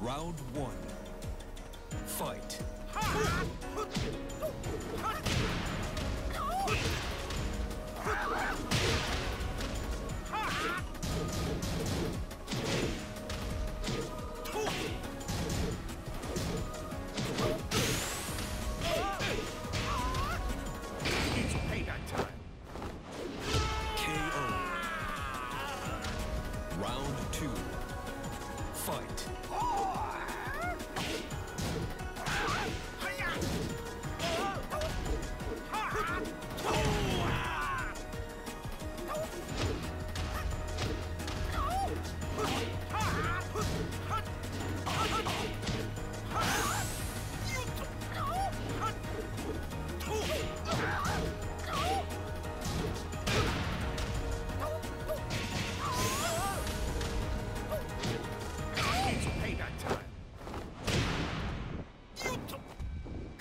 Round one. Fight. Fight.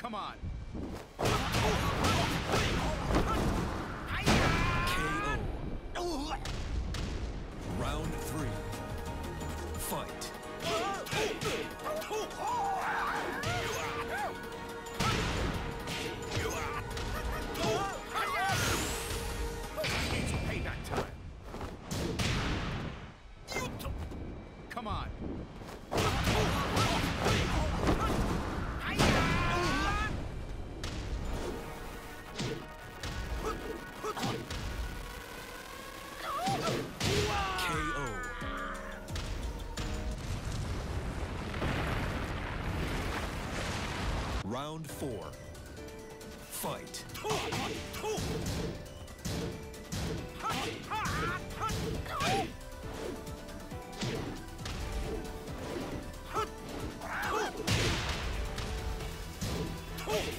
Come on. KO. Round three. Fight. It's payback time. Come on. Round four. Fight.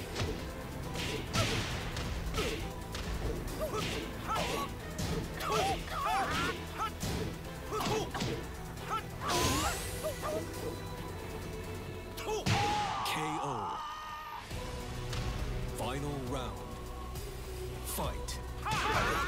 Fight.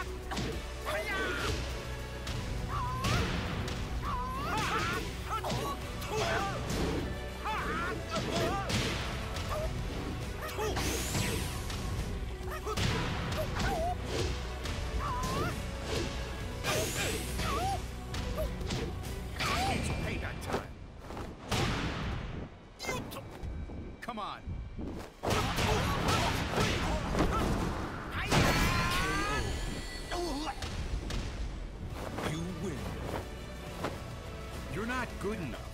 Not good enough.